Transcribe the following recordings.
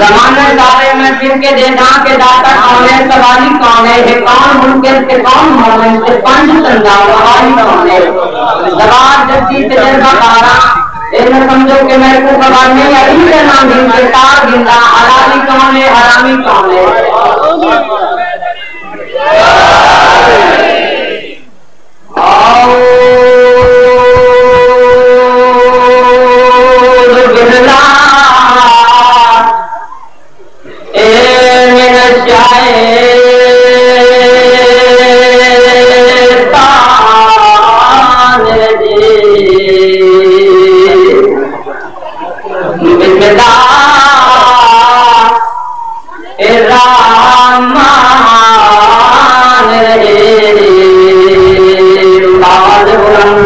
जमाने सारे में फिर के देखा के दाता कौन है सवाली कौन है कौन मुनकर से कौन मोमिन से पंच संजा सवाली कौन है जवाब जब जीत जैसा कारा इन्हें समझो कि मेरे को सवाल नहीं अली के नाम गिन के तार गिनना हलाली कौन है हरामी कौन है আজ বলান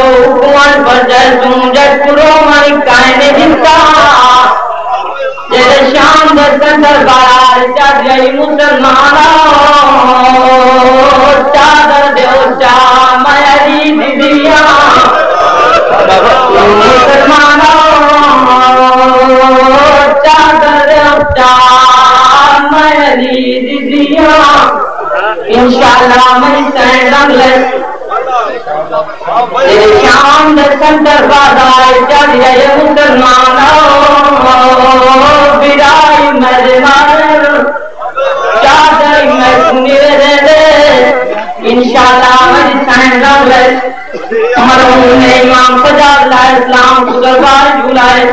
टुरायो कुंवर पर जैसूं जटपुरो मई कायने जिनका। जेरे शाम दर्शन दरबार चढ़ गई मुसलमानों। चादर दो चा मयरी दीदिया मुसलमानों। चादर दो चा मयरी दीदिया इंशाल्लाह मैं सैंडम शाम दर्शन दरबार चढ़ गए मुसलमानों बिराई मेहमान चादर में सुनिए दे। इंशाल्लाह मैं सैंडम ले मरहूम ने इमाम सजा इस्लाम को दरबार झूलाए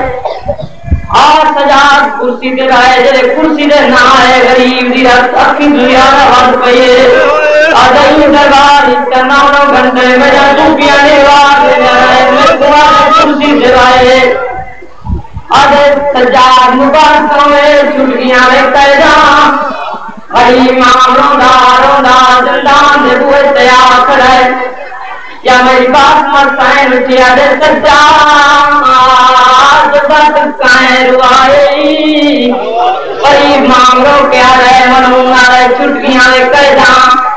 और सजा कुर्सी ते राए जेरे कुर्सी दे ना है गरीब दी रात अखी दुनिया दा हद पये आदई दरबार नौ घंटे में जा। टूपियाँ ने वाद ने मैं दुआ कुर्सी ते राए आदे सजाद मुबारक में छुटकियाँ में पैदा हरी माँ रोंदा रोंदा जल्दान दे बुए तैयार खड़े या मेरी बात मत साइन उठिया दे सच्चा बस काए रुआई परी मांगरो क्या रहे मनूँगा रहे रे कैदा बीवी ने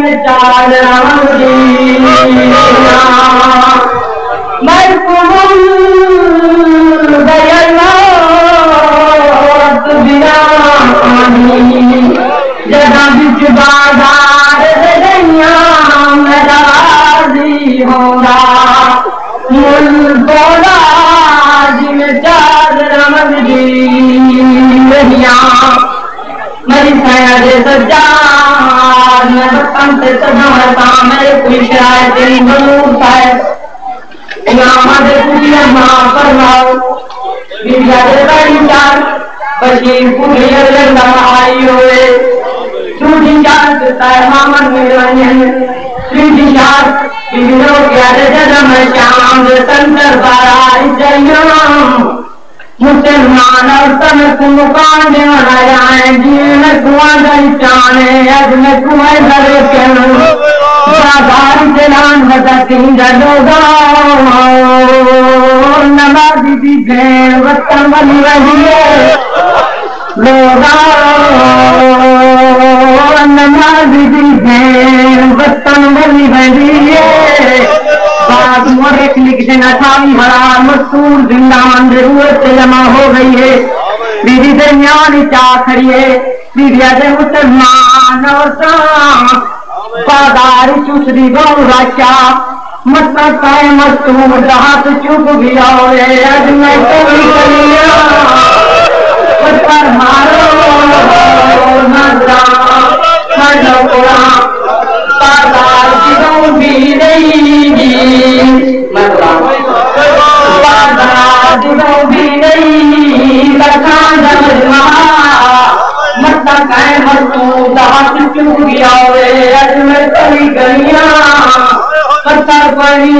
में चादर मैं कुमुल गया जरा बिच बाज़ार रैया मैं होगा बोला मंदी रहिया मेरी सया सजा मैं बचपन से सदा था मेरे कोई शराय तेरी मजूर साहब इमाम दे कुटिया माँ फरमाओ विद्या दे बड़ी चार बशीर कुटिया लंदा आई होए झूठी चार है। मामन में रंजन जन्म श्याम संतर बाराई जयम मुसलमान तन कुमुकान बनाए जीवन कुआ चाने अज में कुएँ धरे क्यों बाज़ार जलान बदती जलोगा नमाजी दी भेड़ वतन बनी रही है लोगा नमाजी दी भेड़ वतन बनी रही बाद मोरे लिख देना थामी हरा मसूर जिंदान ज़रूरत जमा हो गई है दीदी से न्यान चा खड़ी है दीदी से मुसलमान बाज़ार चुसरी गौ राचा मतलब काय मस्तूर रात चुप गया आज मैं कभी पर मारो नजरा नजरा बाज़ार की गौ भी नहीं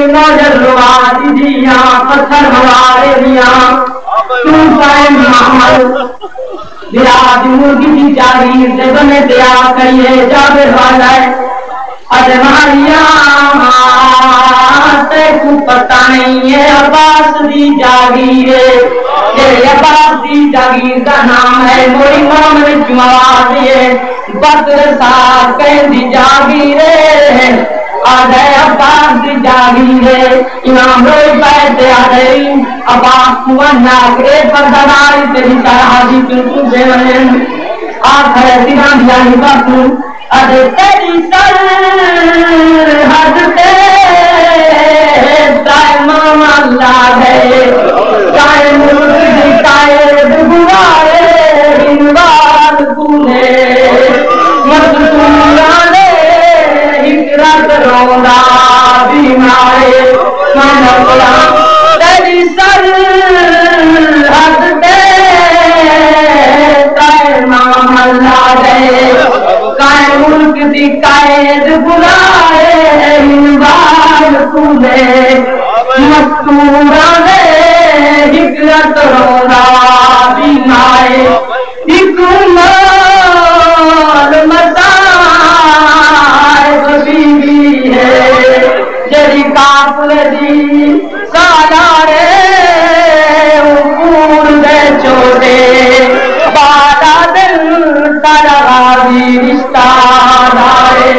नज़र रुआ दीदिया पत्थर दिया। तू पाए विराज मुर्गी की जागीर से बने दिया वाला। पता नहीं है, अब्बास दी जागीर ये अब्बास दी जागीर का नाम है, मोरी ने जुमार दिए। साहब जागीर आधे अब्बास जारी है। इमाम बैठे आधे अब्बास कुआ नागरे पर दरारी तेरी हाजी तुमको देवने आखिर सिरा जानी बापू। अरे तेरी सर हद ते टाइम अल्लाह काय मुल्क दी कैद बुलाए इनवार तूने मस्तूरा तरहादी